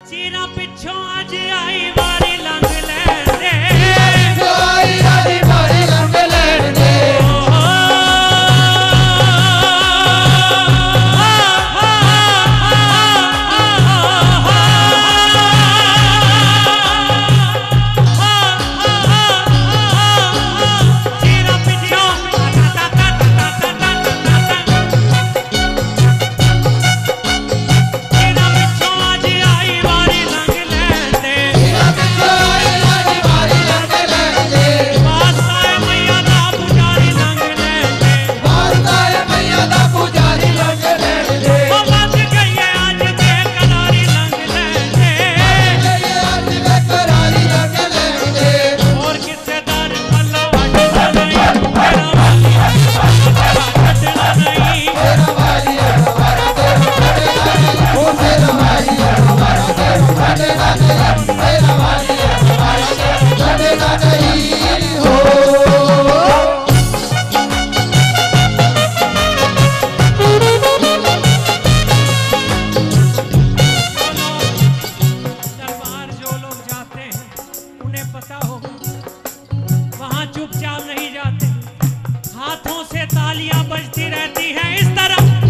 ਚੀਰਾ ਪਿੱਛੋਂ ਅੱਜ ਆਈ चुपचाप नहीं जाते। हाथों से तालियाँ बजती रहती हैं इस तरफ़।